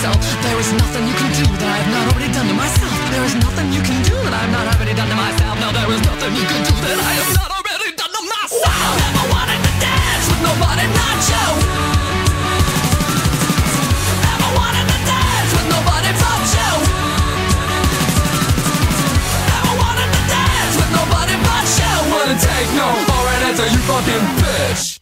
myself There is nothing you can do that I have not already done to myself. There is nothing you can do that I have not already done to myself. No, there is nothing you can do that I have not already done to myself. Wow. Never wanted to dance with nobody, not you. Never wanted to dance with nobody but you. Never wanted to dance with nobody but you. Wouldn't take no for an answer, you fucking bitch.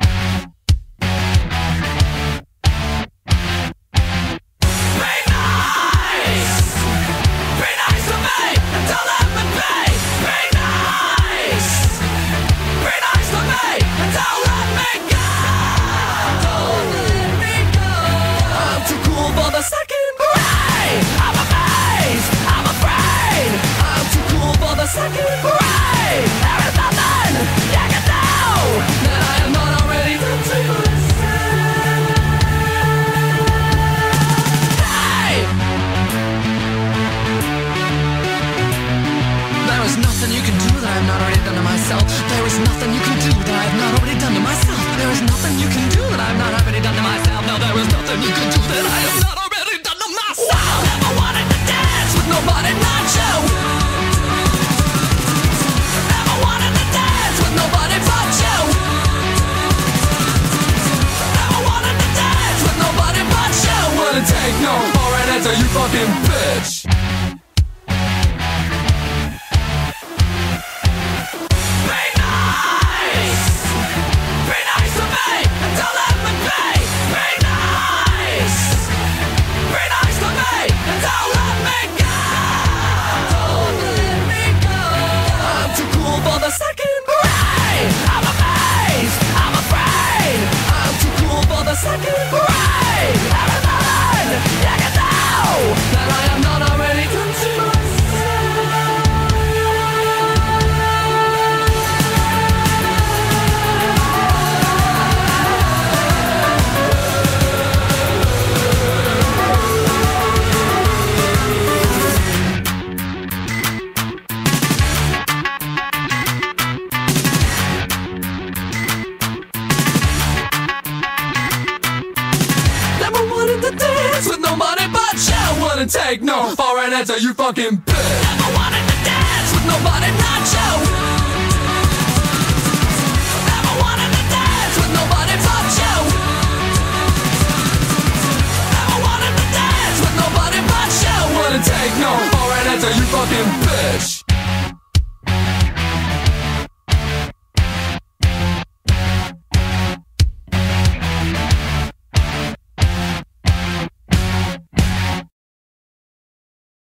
Have not already done to myself. There is nothing you can do that I have not already done to myself. There is nothing you can do that I have not already done to myself. No, there is nothing you can do that I have not already done to myself. Never wanted to dance with nobody, not you. Never wanted to dance with nobody but you. Never wanted to dance with nobody but you. Wouldn't take no for an answer, you fucking bitch. Take no for an answer, you fucking bitch. Never wanted to dance with nobody, not you. Never wanted to dance with nobody but you. Never wanted to dance with nobody but you. Take no for an answer, you fucking bitch.